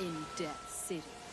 in Death City.